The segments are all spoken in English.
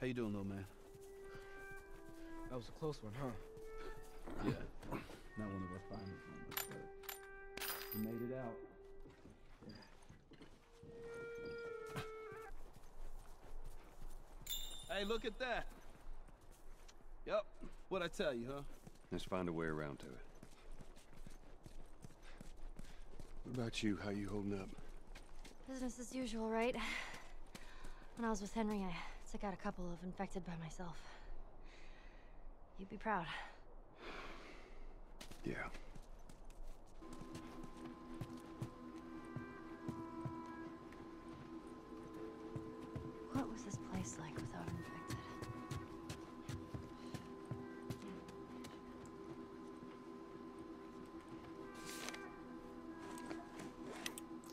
How you doing, little man? That was a close one, huh? Yeah. Not one of our finest moments, but we made it out. Hey, look at that. Yep. What'd I tell you, huh? Let's find a way around to it. What about you? How you holding up? Business as usual, right? When I was with Henry, I took out a couple of infected by myself. You'd be proud. Yeah. What was this place like without infected?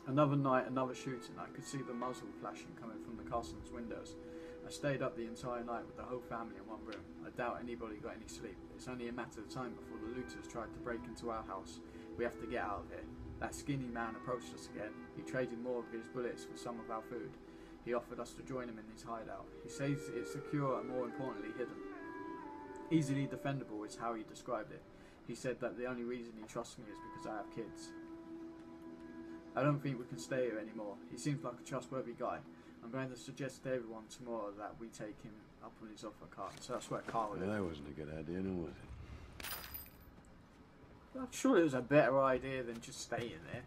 Another night, another shooting. I could see the muzzle flashing coming from the castle's windows. I stayed up the entire night with the whole family in one room. I doubt anybody got any sleep. It's only a matter of time before the looters tried to break into our house. We have to get out of here. That skinny man approached us again. He traded more of his bullets for some of our food. He offered us to join him in his hideout. He says it's secure and more importantly hidden. Easily defendable is how he described it. He said that the only reason he trusts me is because I have kids. I don't think we can stay here anymore. He seems like a trustworthy guy. I'm going to suggest to everyone tomorrow that we take him up on his offer card. So that's where Carl Well, lives. that wasn't a good idea, then was it? I'm sure it was a better idea than just staying there.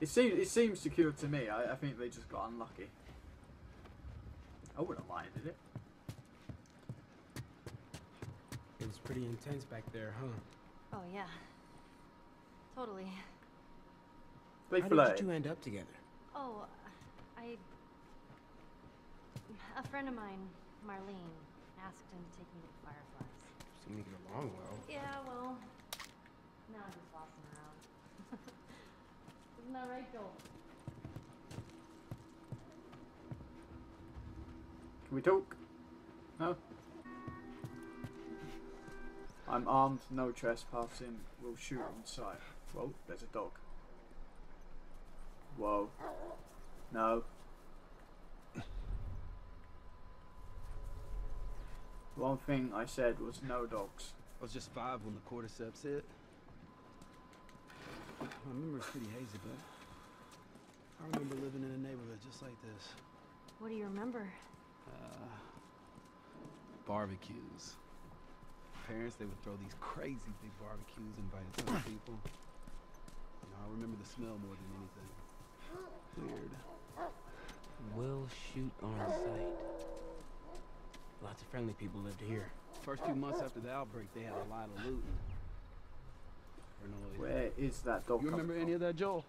It seems it seems secure to me. I, I think they just got unlucky. I wouldn't have minded it. It was pretty intense back there, huh? Oh, yeah. Totally. They How flirted. did you end up together? Oh, I. A friend of mine, Marlene, asked him to take me to the Fireflies. Seem to get along well. Yeah, well, now I'm just bossing around. Isn't that right, Joel? Can we talk? No? I'm armed, no trespassing. We'll shoot on sight. Whoa, there's a dog. Whoa. No. One thing I said was no dogs. I was just five when the cordyceps hit. My memory's pretty hazy, but I remember living in a neighborhood just like this. What do you remember? Uh, barbecues. Parents, they would throw these crazy big barbecues, invite a ton of people. You know, I remember the smell more than anything. Weird. We'll shoot on sight. Lots of friendly people lived here. First few months after the outbreak, they had a lot of looting. Where is that dog? You remember any of that, Joel?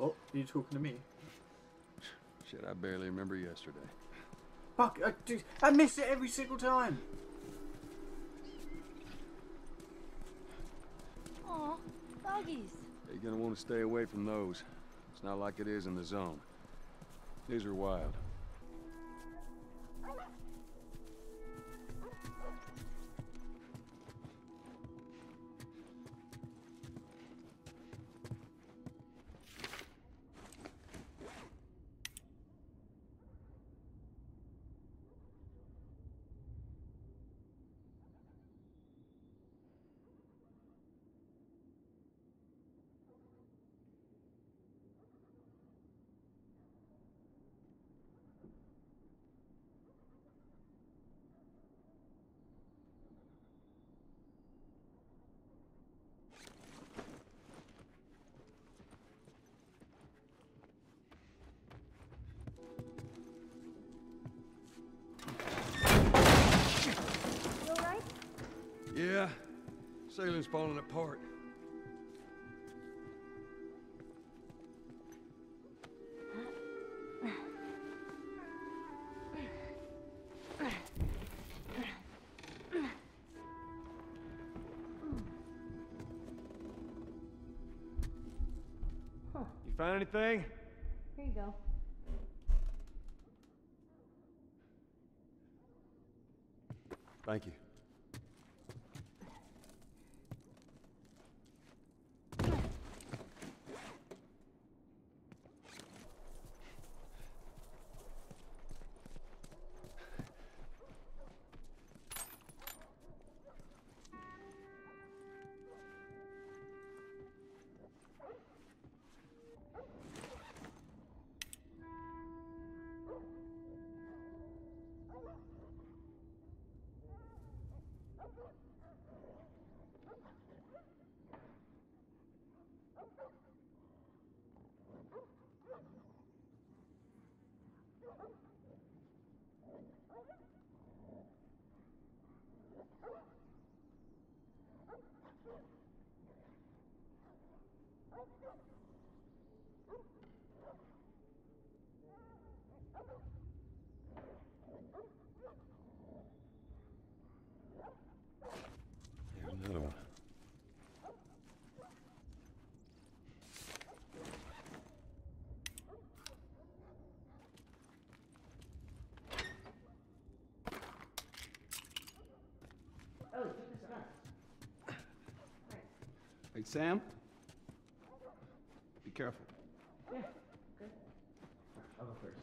Oh, are you talking to me? Shit, I barely remember yesterday. Fuck, I, dude, I miss it every single time. Doggies. You're gonna want to stay away from those. It's not like it is in the zone. These are wild. Sailing's falling apart. You find anything? Here you go. Thank you. Another one. Hey, Sam. Be okay. I'll go first.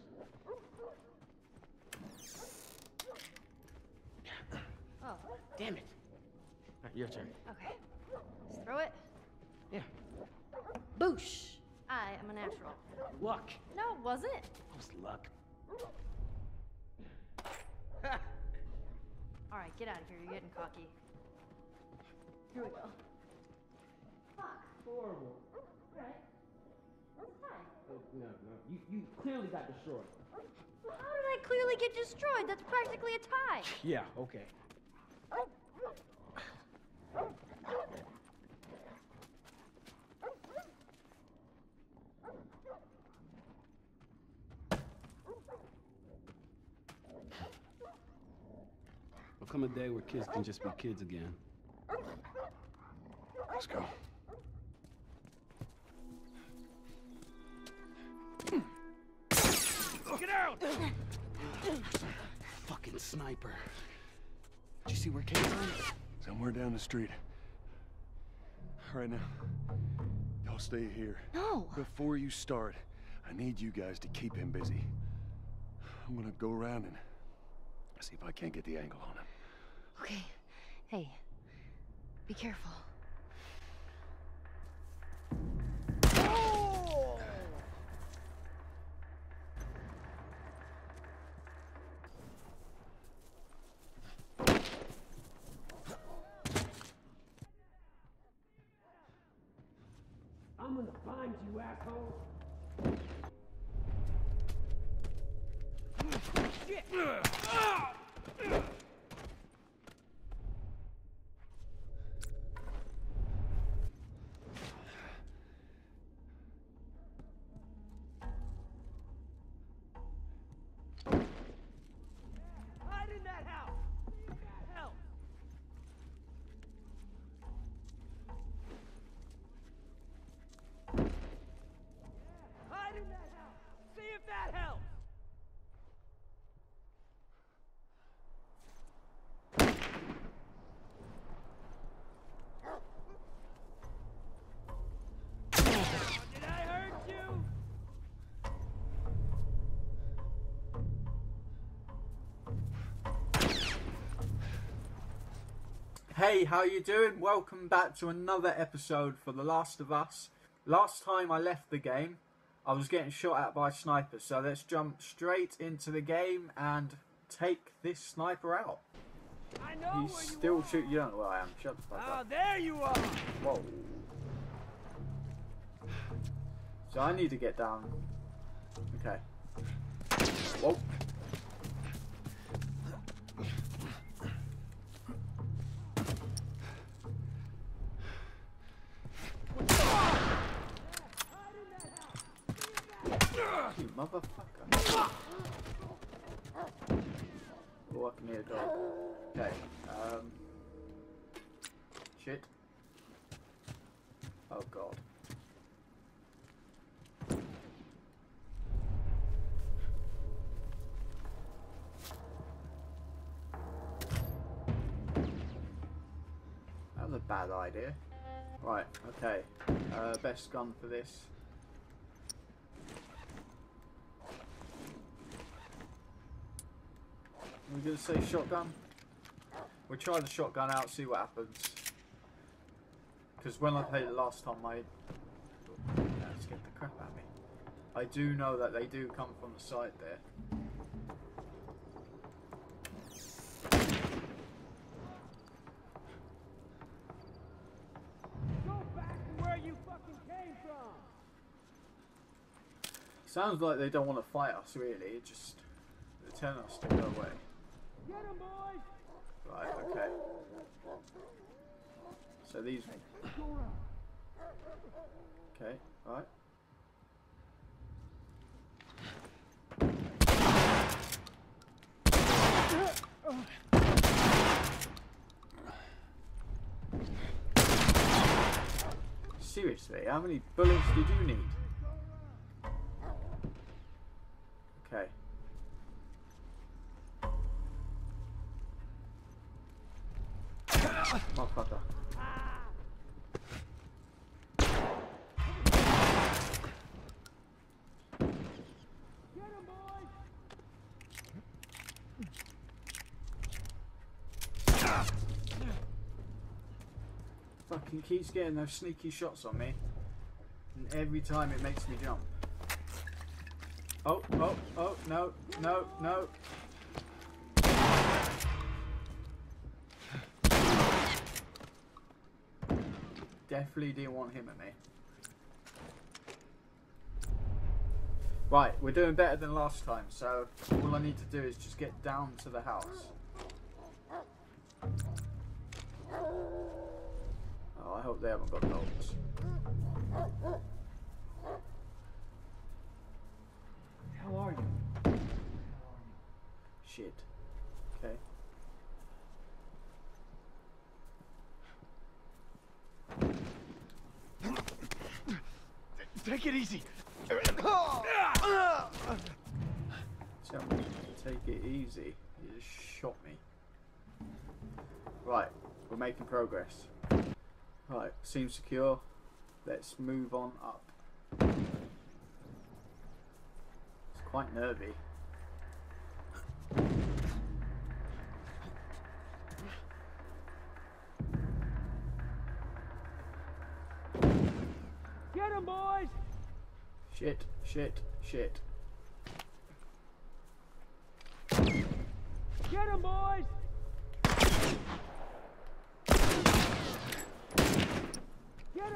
Oh, Damn it. Alright, your turn. okay. Just throw it. Yeah. Boosh! I am a natural. Luck. No, it wasn't. It was luck? Alright, get out of here. You're getting cocky. Here we go. Fuck. Horrible. No, no. You, you clearly got destroyed. How did I clearly get destroyed? That's practically a tie. Yeah, okay. There'll come a day where kids can just be kids again. Let's go. Fucking sniper. Did you see where Kate went? Somewhere down the street. All right now, y'all stay here. No. Before you start, I need you guys to keep him busy. I'm gonna go around and see if I can't get the angle on him. Okay. Hey. Be careful. I'm gonna find you, asshole. Hide Hey, how you doing? Welcome back to another episode for The Last of Us. Last time I left the game, I was getting shot at by snipers, so let's jump straight into the game and take this sniper out. I know He's where you still are. shooting. You don't know where I am. Shut the fuck Ah, up. there you are! Whoa. So I need to get down. Okay. Whoa. Motherfucker. Oh, I can hear a dog. Okay. Um. Shit. Oh god. That was a bad idea. Right, okay. Uh, best gun for this. We're gonna say shotgun. We'll try the shotgun out, see what happens. Because when I played it last time, I yeah, scared the crap out of me. I do know that they do come from the side there. Go back to where you fucking came from! Sounds like they don't want to fight us, really. Just they're telling us to go away. Get him, boys! Right, okay. So these. Okay. Right. Seriously, how many bullets did you need? Okay. Fucking keeps getting those sneaky shots on me. And every time it makes me jump. Oh, oh, oh, no, no, no. Definitely didn't want him at me. Right, we're doing better than last time, so all I need to do is just get down to the house. Oh, I hope they haven't got dogs. How are you? Shit. Okay. Take it easy. Take it easy. You just shot me. Right, we're making progress. Right, seems secure. Let's move on up. It's quite nervy. Get him, boys! Shit, shit, shit. Get him, boys! Get him, boys! You trying to be sneaky again?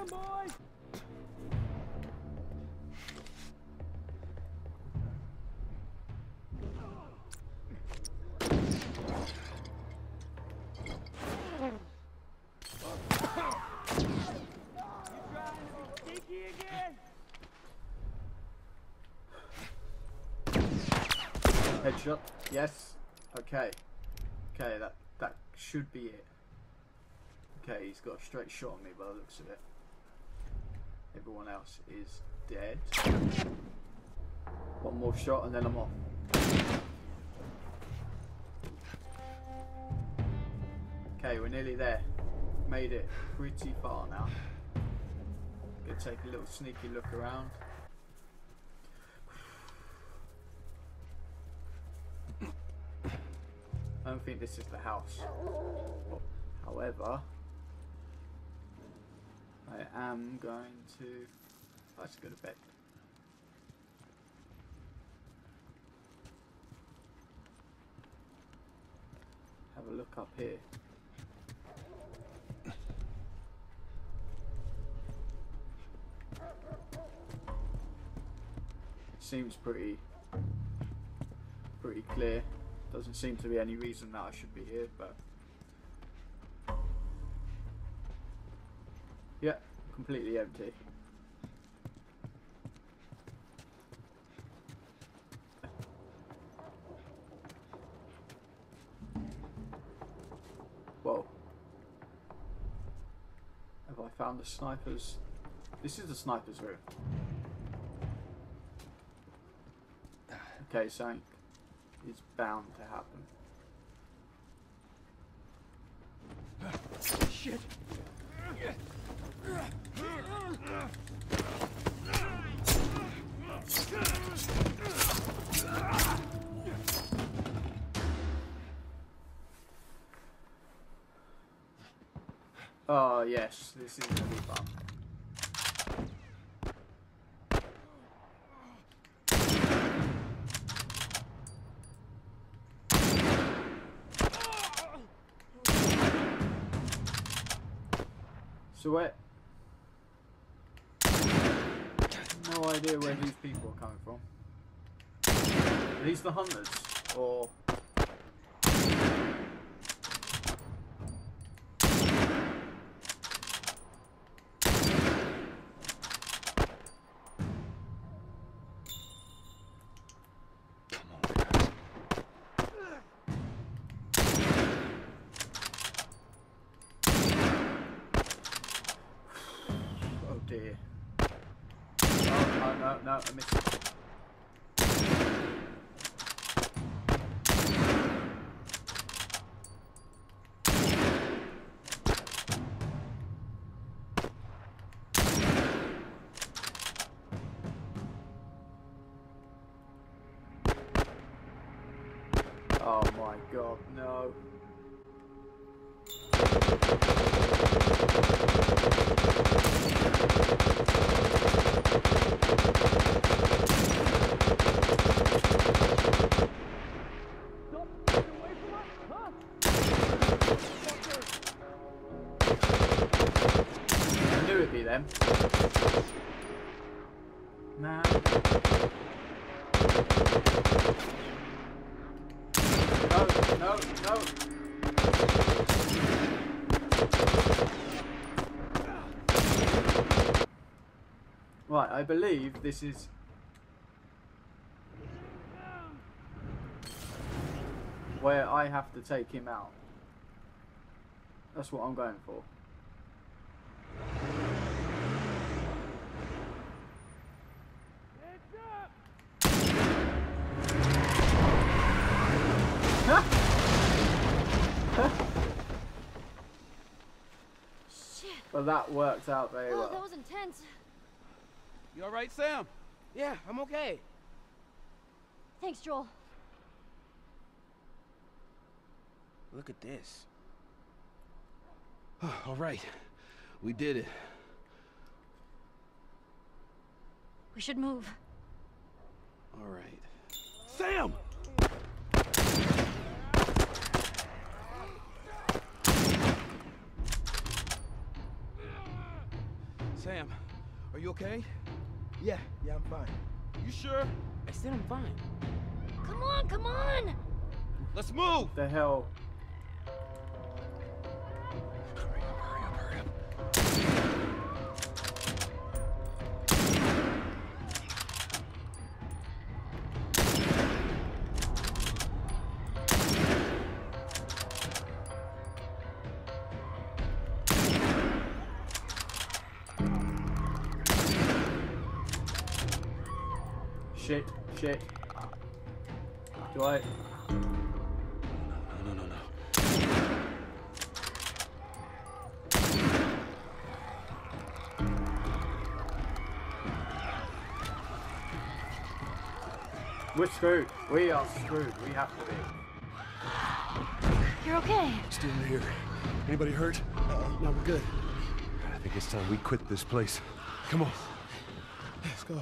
Headshot. Yes. Okay. Okay, that that should be it. Okay, he's got a straight shot on me by the looks of it. Everyone else is dead. One more shot and then I'm off. Okay, we're nearly there. Made it pretty far now. Gonna take a little sneaky look around. I don't think this is the house. However, I am going to. I should go to bed. Have a look up here. It seems pretty pretty clear. Doesn't seem to be any reason that I should be here, but yeah, completely empty. Whoa. Have I found the sniper's? This is the sniper's room. Okay, something is bound to happen. Shit. Oh yes, this is gonna be fun. So where? No idea where these people are coming from. Are these the hunters, or? Oh my god, no. Stop! Get away from us! Huh? I knew it'd be them. Man. Right, I believe this is. Where I have to take him out. That's what I'm going for. Up! Shit. But that worked out very Oh, that was intense. You all right, Sam? Yeah, I'm okay. Thanks, Joel. Look at this. all right. We did it. We should move. All right. Sam! Sam, are you okay? Yeah, yeah, I'm fine. You sure? I said I'm fine. Come on, come on! Let's move! The hell. Shit, shit. Do I? No, no, no, no. We're screwed. We are screwed. We have to be. You're okay. Still here. Anybody hurt? No, we're good. I think it's time we quit this place. Come on. Let's go.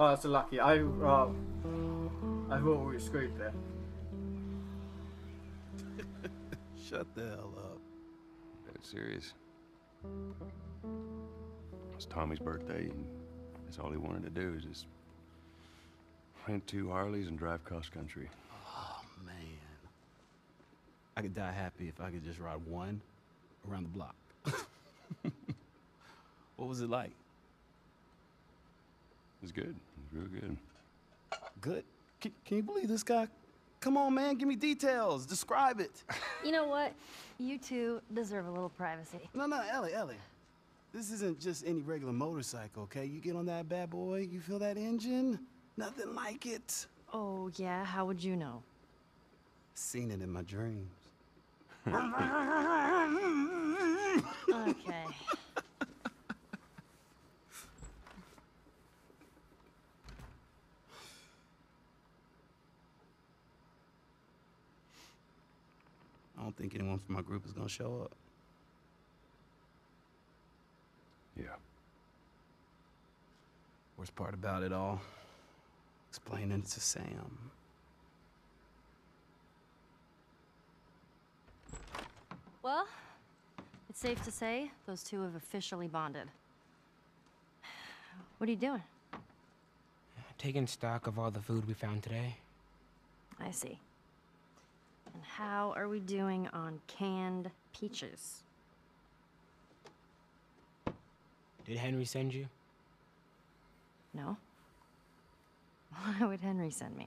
Oh, that's a lucky. I, uh, I thought we were screwed there. Shut the hell up. Dead serious. It's Tommy's birthday, and that's all he wanted to do is just rent two Harleys and drive cross country. Oh, man. I could die happy if I could just ride one around the block. what was it like? It was good. It was real good. Good. Can, can you believe this guy? Come on, man. Give me details. Describe it. You know what? You two deserve a little privacy. No, no, Ellie, Ellie. This isn't just any regular motorcycle, okay? You get on that bad boy, you feel that engine? Nothing like it. Oh, yeah? How would you know? Seen it in my dreams. Okay. don't think anyone from my group is gonna show up. Yeah. Worst part about it all, explaining it to Sam. Well, it's safe to say those two have officially bonded. What are you doing? Taking stock of all the food we found today. I see. How are we doing on canned peaches? Did Henry send you? No. Why would Henry send me?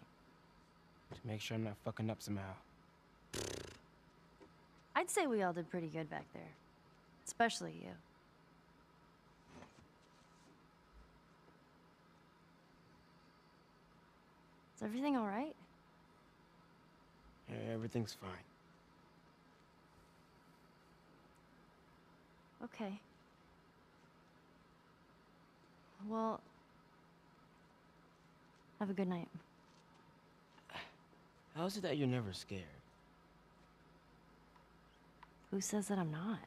To make sure I'm not fucking up somehow. I'd say we all did pretty good back there. Especially you. Is everything all right? Everything's fine. Okay. Well, have a good night. How is it that you're never scared? Who says that I'm not?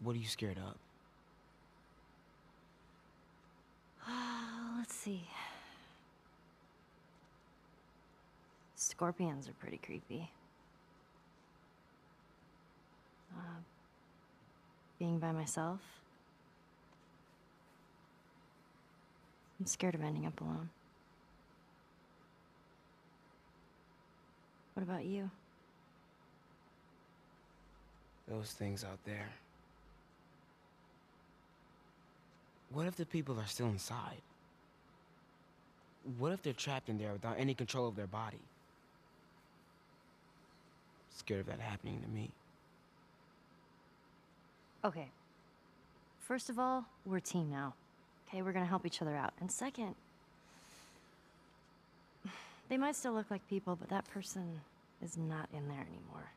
What are you scared of? Let's see. Scorpions are pretty creepy. Uh, being by myself. I'm scared of ending up alone. What about you? Those things out there. What if the people are still inside? What if they're trapped in there without any control of their body? Scared of that happening to me. Okay. First of all, we're a team now. Okay, we're gonna help each other out. And second, they might still look like people, but that person is not in there anymore.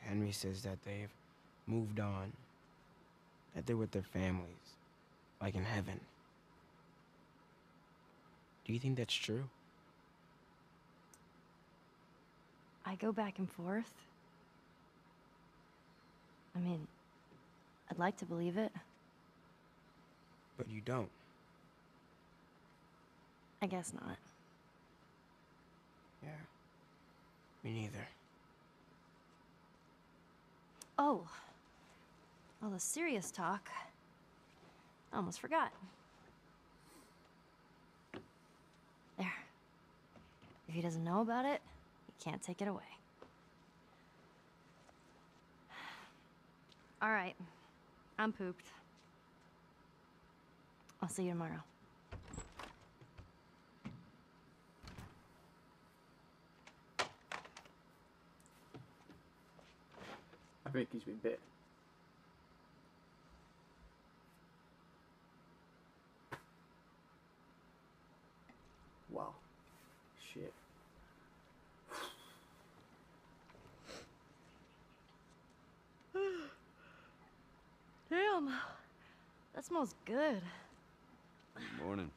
Henry says that they've moved on, that they're with their families, like in heaven. Do you think that's true? I go back and forth. I mean, I'd like to believe it. But you don't. I guess not. Yeah. Me neither. Oh. All the serious talk. I almost forgot. There. If he doesn't know about it, can't take it away. All right. I'm pooped. I'll see you tomorrow. I think he's been bit. Wow. Shit. Damn. That smells good. Good Morning.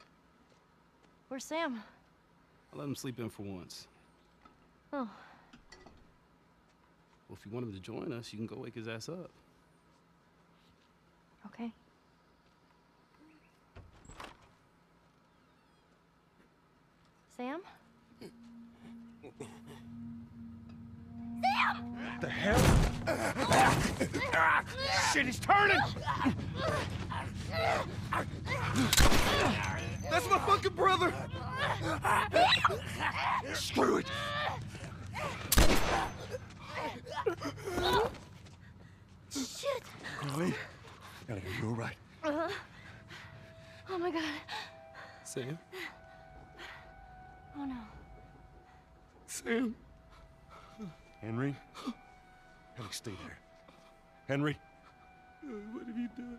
Where's Sam? I let him sleep in for once. Oh, Well, if you want him to join us, you can go wake his ass up. okay. Sam? Sam! The hell? Shit, he's turning! That's my fucking brother! Screw it! Shit! Ellie? Ellie, are you alright? Uh-huh. Oh my god. Sam? Oh no. Sam? Henry? Ellie, stay there. Henry, What have you done?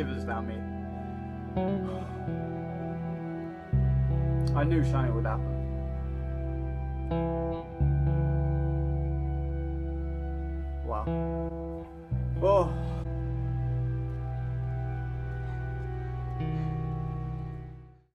Shivers down me. I knew something would happen.